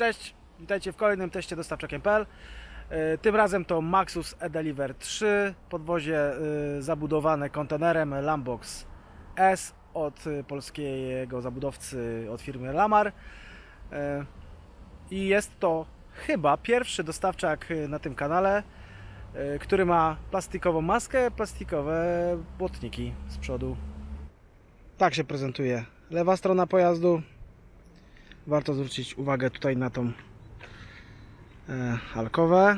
Cześć, witajcie w kolejnym teście dostawczakiem.pl E, Tym razem to Maxus E-Deliver 3 podwozie e, zabudowane kontenerem Lambox S od polskiego zabudowcy od firmy Lamar E, i jest to chyba pierwszy dostawczak na tym kanale, który ma plastikową maskę, plastikowe błotniki z przodu. Tak się prezentuje lewa strona pojazdu. Warto zwrócić uwagę tutaj na tą e, alkowę.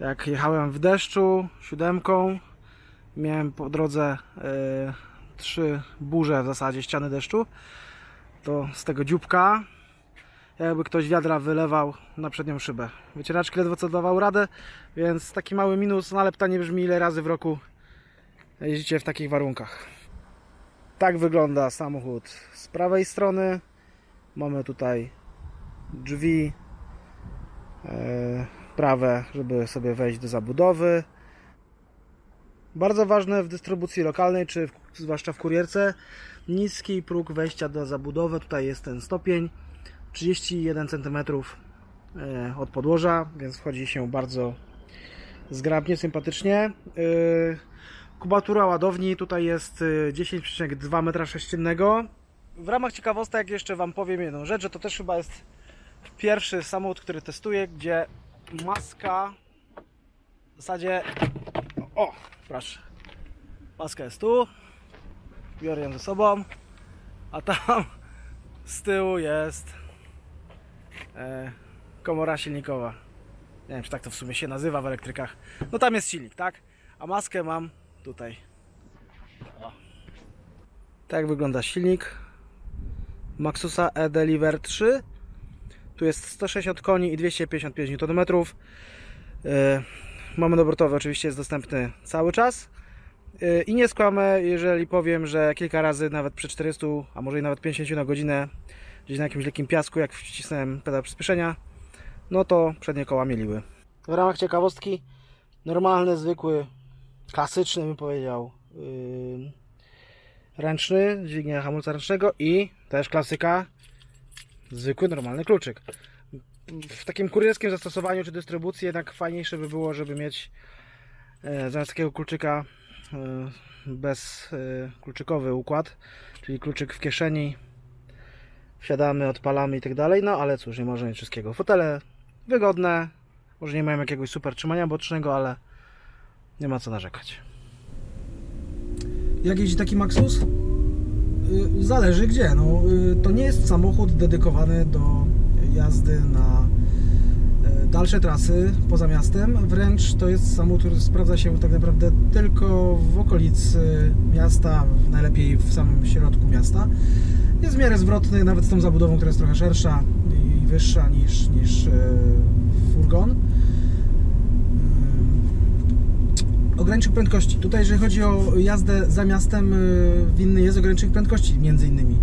Jak jechałem w deszczu siódemką, miałem po drodze e, trzy burze w zasadzie ściany deszczu, to z tego dzióbka jakby ktoś wiadra wylewał na przednią szybę. Wycieraczki ledwo co dawał radę, więc taki mały minus, no ale pytanie brzmi ile razy w roku jeździcie w takich warunkach. Tak wygląda samochód z prawej strony. Mamy tutaj drzwi e, prawe, żeby sobie wejść do zabudowy. Bardzo ważne w dystrybucji lokalnej, czy w, zwłaszcza w kurierce, niski próg wejścia do zabudowy. Tutaj jest ten stopień 31 cm e, od podłoża, więc wchodzi się bardzo zgrabnie, sympatycznie. Kubatura ładowni tutaj jest y, 10,2 m3. W ramach ciekawostek jeszcze Wam powiem jedną rzecz, że to też chyba jest pierwszy samochód, który testuję, gdzie maska w zasadzie... O, proszę. Maska jest tu. Biorę ją ze sobą. A tam z tyłu jest e, komora silnikowa. Nie wiem, czy tak to w sumie się nazywa w elektrykach. No tam jest silnik, tak? A maskę mam tutaj. Tak wygląda silnik Maxusa E-Deliver 3. Tu jest 160 koni i 255 Nm. Yy, moment obrotowy oczywiście jest dostępny cały czas. Yy, I nie skłamę, jeżeli powiem, że kilka razy nawet przy 400, a może i nawet 50 na godzinę, gdzieś na jakimś lekkim piasku, jak wcisnąłem pedał przyspieszenia, no to przednie koła mieliły. W ramach ciekawostki, normalny, zwykły klasyczny bym powiedział yy, ręczny, dźwignia hamulca ręcznego i też klasyka zwykły, normalny kluczyk. W takim kurierskim zastosowaniu czy dystrybucji jednak fajniejsze by było, żeby mieć e, zamiast takiego kluczyka e, bez e, kluczykowy układ, czyli kluczyk w kieszeni wsiadamy, odpalamy i tak dalej, no ale cóż, nie może mieć wszystkiego. Fotele wygodne, może nie mają jakiegoś super trzymania bocznego, ale nie ma co narzekać. Jak jeździ taki Maxus? Y, Zależy gdzie. No, y, to nie jest samochód dedykowany do jazdy na y, dalsze trasy poza miastem. Wręcz to jest samochód, który sprawdza się tak naprawdę tylko w okolicy miasta, najlepiej w samym środku miasta. Jest w miarę zwrotny, nawet z tą zabudową, która jest trochę szersza i wyższa niż, niż ogranicznik prędkości. Tutaj, jeżeli chodzi o jazdę za miastem, y, winny jest ogranicznik prędkości, między innymi.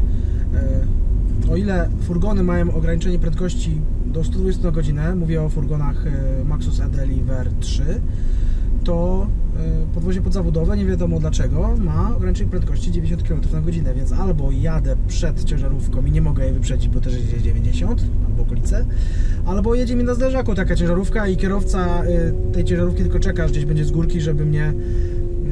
Y, O ile furgony mają ograniczenie prędkości do 120 na godzinę, mówię o furgonach y, Maxus E-Deliver 3, to podwozie pod zabudowę, nie wiadomo dlaczego, ma ograniczenie prędkości 90 km na godzinę, więc albo jadę przed ciężarówką i nie mogę jej wyprzedzić, bo też jedzie 90 albo okolice, albo jedzie mi na zderzaku taka ciężarówka i kierowca y, tej ciężarówki tylko czeka, gdzieś będzie z górki, żeby mnie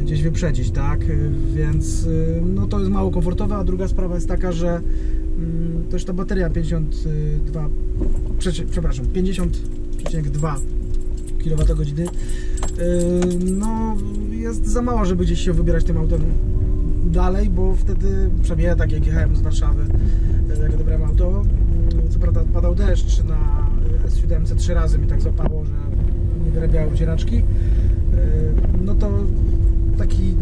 gdzieś wyprzedzić, tak? Y, Więc no to jest mało komfortowe, a druga sprawa jest taka, że mm, też ta bateria 52 przecie- przepraszam, 50,2 kWh no jest za mała, żeby gdzieś się wybierać tym autem dalej, bo wtedy przynajmniej tak jak jechałem z Warszawy, y, jak odebrałem auto, y, co prawda padał deszcz na S7 trzy razy mi tak zapało, że nie wyrabiały wycieraczki, no to taki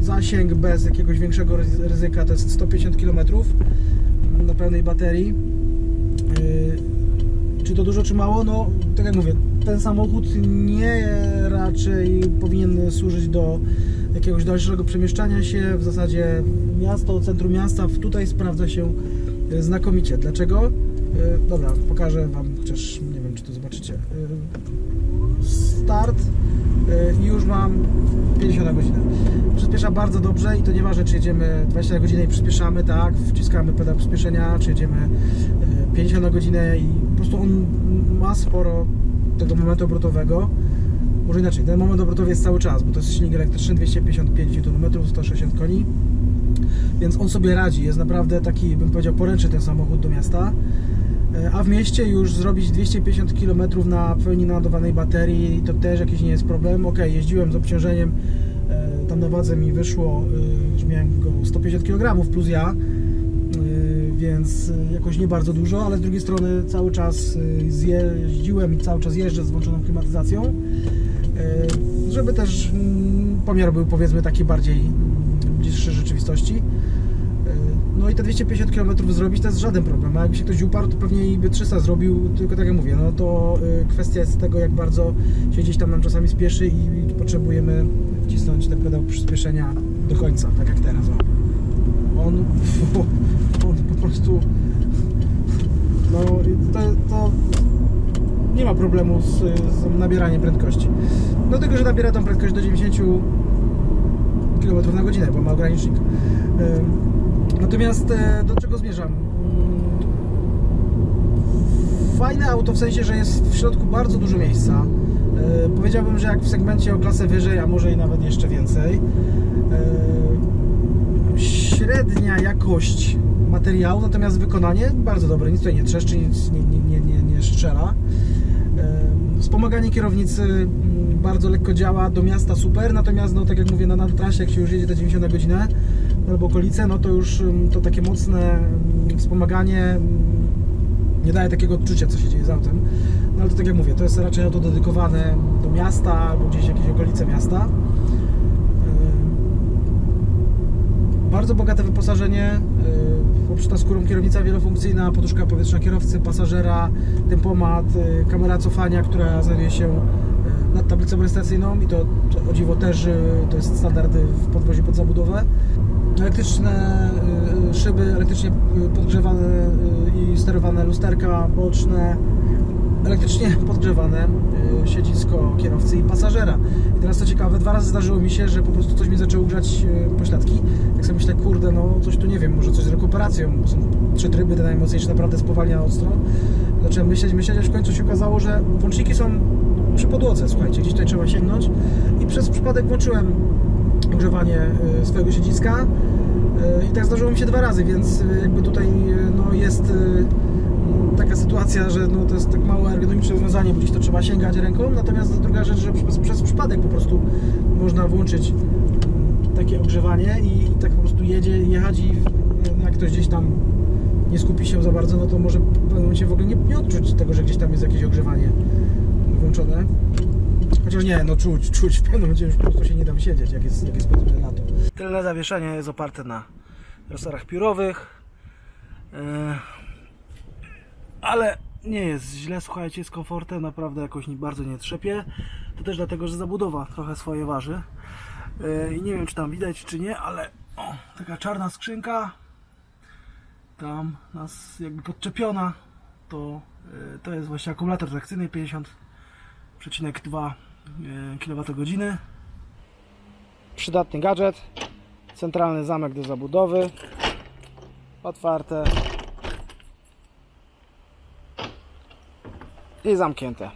zasięg bez jakiegoś większego ryzy- ryzyka to jest 150 km na pełnej baterii. Yy, Czy to dużo, czy mało? No, tak jak mówię, ten samochód nie raczej powinien służyć do jakiegoś dalszego przemieszczania się. W zasadzie miasto, centrum miasta tutaj sprawdza się yy, znakomicie. Dlaczego? Yy, Dobra, pokażę Wam, chociaż nie wiem, czy to zobaczycie. Yy, Start i już mam 50 na godzinę. Przyspiesza bardzo dobrze i to nieważne, czy jedziemy 20 na godzinę i przyspieszamy, tak, wciskamy pedał przyspieszenia, czy jedziemy yy, 50 na godzinę i po prostu on ma sporo tego momentu obrotowego. Może inaczej, ten moment obrotowy jest cały czas, bo to jest silnik elektryczny 255 Nm, 160 koni, więc on sobie radzi. Jest naprawdę taki, bym powiedział, poręczny ten samochód do miasta. E, A w mieście już zrobić 250 km na pełni naładowanej baterii to też jakiś nie jest problem. Ok, jeździłem z obciążeniem, e, tam na wadze mi wyszło, e, że miałem go 150 kg plus ja, więc e, jakoś nie bardzo dużo, ale z drugiej strony cały czas e, zjeździłem i cały czas jeżdżę z włączoną klimatyzacją, e, żeby też mm, pomiar był powiedzmy taki bardziej mm, bliższy rzeczywistości. No i te 250 km zrobić to jest żaden problem, a jakby się ktoś uparł, to pewnie i by 300 zrobił, tylko tak jak mówię, no to y, kwestia jest tego, jak bardzo się gdzieś tam nam czasami spieszy i potrzebujemy wcisnąć ten pedał przyspieszenia do końca, tak jak teraz. O. On, on po prostu no to, to nie ma problemu z, z nabieraniem prędkości. Tylko, że nabiera tą prędkość do 90 km na godzinę, bo ma ogranicznik. Natomiast e, do czego zmierzam? Mm, Fajne auto w sensie, że jest w środku bardzo dużo miejsca. E, Powiedziałbym, że jak w segmencie o klasę wyżej, a może i nawet jeszcze więcej. E, Średnia jakość materiału, natomiast wykonanie bardzo dobre, nic tutaj nie trzeszczy, nic nie, nie, nie, nie. E, Wspomaganie kierownicy mm, bardzo lekko działa, do miasta super, natomiast no, tak jak mówię, na, trasie jak się już jedzie te 90 na godzinę albo okolice, no to już ym, to takie mocne ym, wspomaganie nie daje takiego odczucia, co się dzieje z autem. No ale to tak jak mówię, to jest raczej auto dedykowane do miasta albo gdzieś jakieś okolice miasta. Bardzo bogate wyposażenie, yy, obszyta skórą kierownica wielofunkcyjna, poduszka powietrzna kierowcy, pasażera, tempomat, yy, kamera cofania, która znajduje się yy, nad tablicą rejestracyjną i to, to o dziwo też to jest standard w podwoziu pod zabudowę. Elektryczne szyby, elektrycznie podgrzewane i sterowane lusterka boczne, elektrycznie podgrzewane yy, siedzisko kierowcy i pasażera. I teraz co ciekawe, dwa razy zdarzyło mi się, że po prostu coś mi zaczęło grzać yy, pośladki. Jak sobie myślę, kurde, no coś tu nie wiem, może coś z rekuperacją, są trzy tryby, te najmocniejsze naprawdę spowalnia ostro. Zacząłem myśleć, myśleć, aż w końcu się okazało, że włączniki są przy podłodze, słuchajcie, gdzieś tutaj trzeba sięgnąć i przez przypadek włączyłem ogrzewanie y, swojego siedziska y, i tak zdarzyło mi się dwa razy, więc y, jakby tutaj y, no, jest y, taka sytuacja, że no, to jest tak mało ergonomiczne rozwiązanie, bo gdzieś to trzeba sięgać ręką, natomiast druga rzecz, że przez, przez przypadek po prostu można włączyć takie ogrzewanie i, tak po prostu jedzie, jechać i jak ktoś gdzieś tam nie skupi się za bardzo, no to może w pewnym momencie w ogóle nie, nie odczuć tego, że gdzieś tam jest jakieś ogrzewanie włączone. Chociaż nie, no czuć, czuć w pewnym momencie już po prostu się nie da wysiedzieć, jak jest, jak jest powiedzmy lato. Tylne zawieszenie jest oparte na resorach piórowych. Yy, Ale nie jest źle, słuchajcie, z komfortem, naprawdę jakoś nie- bardzo nie trzepie. To też dlatego, że zabudowa trochę swoje waży. Yy, I nie wiem, czy tam widać, czy nie, ale o, taka czarna skrzynka tam nas jakby podczepiona. To, yy, to jest właśnie akumulator trakcyjny 50,2 kWh. Przydatny gadżet. Centralny zamek do zabudowy. Otwarte. I zamknięte.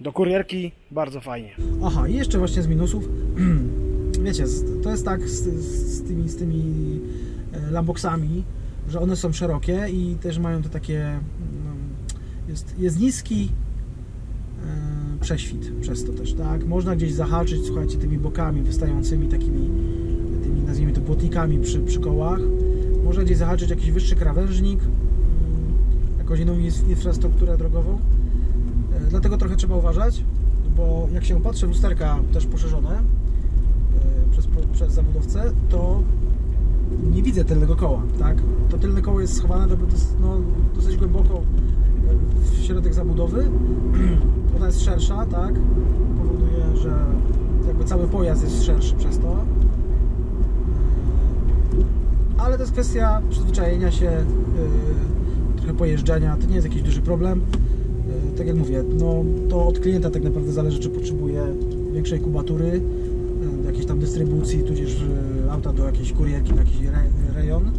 Do kurierki bardzo fajnie. Aha, i jeszcze właśnie z minusów. Wiecie, to jest tak z, z, tymi, z tymi e, lamboxami, że one są szerokie i też mają te takie. No, jest, jest niski prześwit przez to też, tak? Można gdzieś zahaczyć, słuchajcie, tymi bokami wystającymi takimi, tymi nazwijmy to błotnikami przy, przy kołach. Można gdzieś zahaczyć jakiś wyższy krawężnik, mm, jakąś inną infrastrukturę drogową. E, Dlatego trochę trzeba uważać, bo jak się patrzy w lusterka też poszerzone e, przez, przez zabudowcę, to nie widzę tylnego koła, tak? To tylne koło jest schowane do, no, dosyć głęboko e, w środek zabudowy. Ona jest szersza, tak? Powoduje, że jakby cały pojazd jest szerszy przez to. E, Ale to jest kwestia przyzwyczajenia się, e, trochę pojeżdżenia, to nie jest jakiś duży problem. E, tak jak mówię, no to od klienta tak naprawdę zależy, czy potrzebuje większej kubatury, tam dystrybucji, tudzież e, auta do jakiejś kurierki na jakiś re, rejon.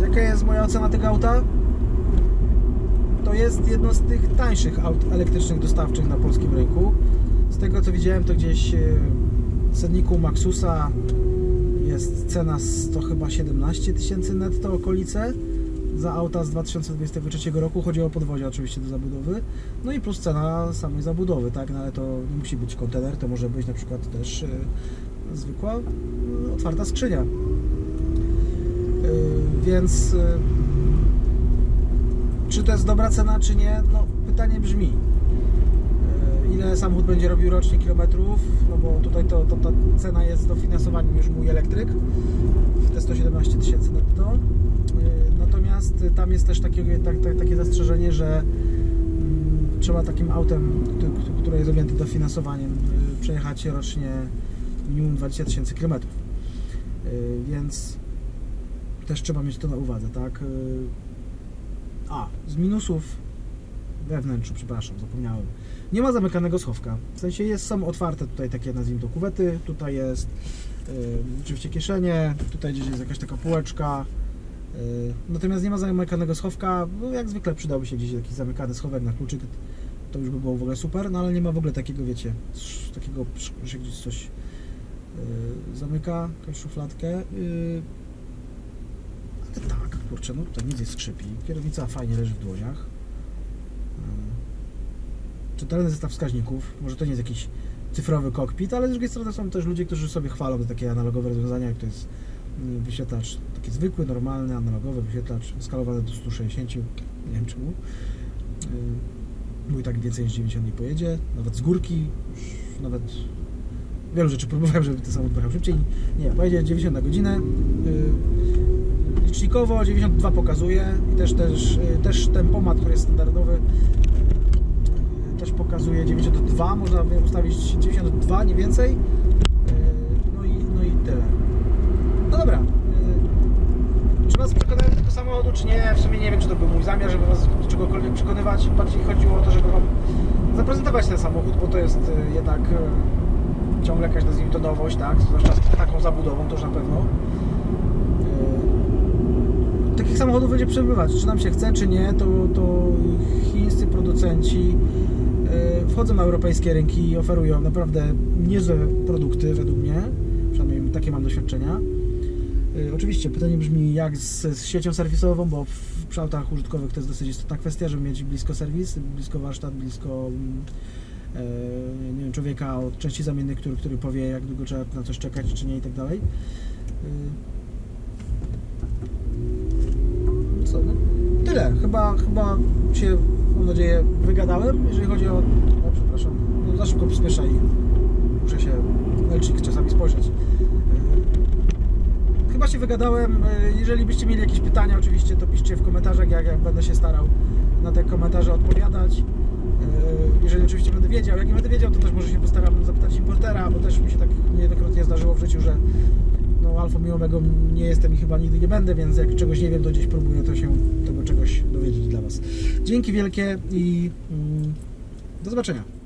Jaka jest moja ocena tego auta? To jest jedno z tych tańszych aut elektrycznych dostawczych na polskim rynku. Z tego co widziałem, to gdzieś e, w cenniku Maxusa jest cena 100 chyba 17 tysięcy netto okolice za auta z 2023 roku. Chodzi o podwozie oczywiście do zabudowy. No i plus cena samej zabudowy, tak? No ale to nie musi być kontener, to może być na przykład też e, zwykła e, otwarta skrzynia. E, więc czy to jest dobra cena, czy nie? No pytanie brzmi. Ile samochód będzie robił rocznie kilometrów? No bo tutaj to, to, ta cena jest dofinansowaniem już mój elektryk. Te 117 tysięcy netto. E, Natomiast tam jest też takie, tak, tak, takie zastrzeżenie, że mm, trzeba takim autem, któ- które jest objęte dofinansowaniem, y, przejechać rocznie minimum 20 tysięcy kilometrów. Y, Więc też trzeba mieć to na uwadze, tak? Y, A, z minusów we przepraszam, zapomniałem. Nie ma zamykanego schowka. W sensie jest, są otwarte tutaj takie, nazwijmy to, kuwety, tutaj jest y, oczywiście kieszenie, tutaj gdzieś jest jakaś taka półeczka, y, natomiast nie ma zamykanego schowka, no jak zwykle przydałby się gdzieś jakiś zamykany schowek na kluczyk, to już by było w ogóle super, no ale nie ma w ogóle takiego, wiecie, takiego, że gdzieś coś y, zamyka, jakąś szufladkę. y, ale tak, kurczę, no tutaj nic nie skrzypi. Kierownica fajnie leży w dłoniach. Y, Czytelny zestaw wskaźników. Może to nie jest jakiś cyfrowy kokpit, ale z drugiej strony są też ludzie, którzy sobie chwalą te takie analogowe rozwiązania, jak to jest y, wyświetlacz taki zwykły, normalny, analogowy wyświetlacz skalowany do 160. Nie wiem czemu. Y, Mój tak więcej niż 90 nie pojedzie. Nawet z górki, nawet wielu rzeczy próbowałem, żeby ten samochód pojechał szybciej. Nie, pojedzie 90 na godzinę. Yy, Licznikowo 92 pokazuje i też, też, yy, też tempomat, który jest standardowy też pokazuje 92, można ustawić 92, nie więcej. Yy, No i, no i tyle. No dobra. yy, Czy Was przekonałem do tego samochodu, czy nie? W sumie nie wiem, czy to był mój zamiar, żeby Was czegokolwiek przekonywać. Bardziej chodziło o to, żeby Wam zaprezentować ten samochód, bo to jest yy, jednak yy, ciągle jakaś, nazwijmy to, nowość, tak? Zwłaszcza z taką zabudową, to już na pewno. Yy, Takich samochodów będzie przebywać, czy nam się chce, czy nie, to, to chińscy producenci wchodzą na europejskie rynki i oferują naprawdę niezłe produkty, według mnie. Przynajmniej takie mam doświadczenia. Yy, Oczywiście pytanie brzmi jak z, z siecią serwisową, bo w, przy autach użytkowych to jest dosyć istotna kwestia, żeby mieć blisko serwis, blisko warsztat, blisko e, nie wiem, człowieka od części zamiennych, który, który powie jak długo trzeba na coś czekać, czy nie i tak dalej. Yy, Co, no, tyle. Chyba, chyba się, mam nadzieję, wygadałem, jeżeli chodzi o... O, przepraszam, no, za szybko przyspiesza i muszę się melcik czasami spojrzeć. Wygadałem. Yy, Jeżeli byście mieli jakieś pytania, oczywiście, to piszcie w komentarzach. Jak, jak będę się starał na te komentarze odpowiadać. Yy, Jeżeli oczywiście będę wiedział, jak nie będę wiedział, to też może się postaram zapytać importera, bo też mi się tak niejednokrotnie zdarzyło w życiu, że no alfa miłowego nie jestem i chyba nigdy nie będę, więc jak czegoś nie wiem, to gdzieś próbuję to się tego czegoś dowiedzieć dla Was. Dzięki wielkie i mm, do zobaczenia.